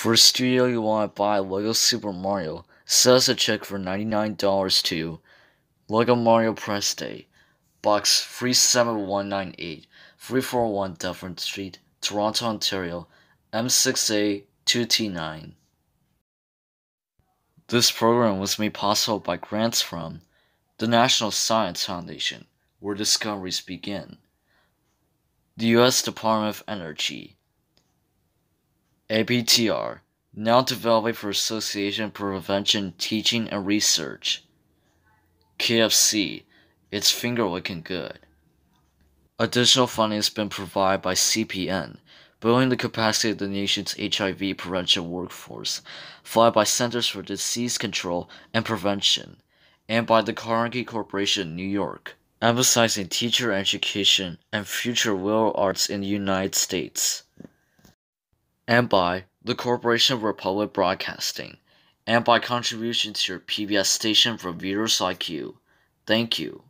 For a studio you want to buy Lego Super Mario, send us a check for $99 to Lego Mario Press Day, Box 37198, 341 Dufferin Street, Toronto, Ontario, M6A2T9. This program was made possible by grants from the National Science Foundation, where discoveries begin, the U.S. Department of Energy, APTR, now developing for Association Prevention, Teaching, and Research. KFC, it's finger looking good. Additional funding has been provided by CPN, building the capacity of the nation's HIV prevention workforce, followed by Centers for Disease Control and Prevention, and by the Carnegie Corporation New York, emphasizing teacher education and future liberal arts in the United States and by the Corporation for Public Broadcasting, and by contributions to your PBS station from viewers like you. Thank you.